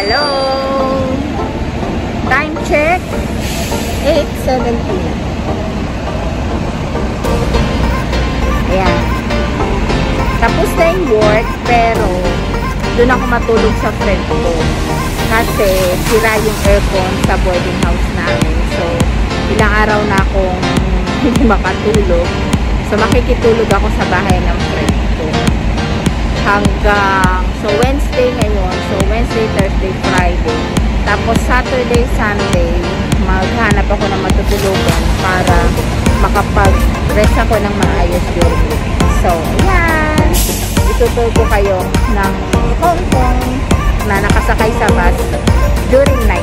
Hello! Time check, 8.17. Ayan. Tapos na yung work, pero doon ako matulog sa friend ko. Kasi sira yung aircon sa boarding house namin. So, ilang araw na akong hindi makatulog. So, makikitulog ako sa bahay ng friend. Hanggang, so Wednesday ngayon. So, Wednesday, Thursday, Friday. Tapos, Saturday, Sunday, maghanap ako ng matutulugan para makapag-rest ako ng maayos yun. So, yan. Itutur ko kayo ng Hong Kong na nakasakay sa bus during night.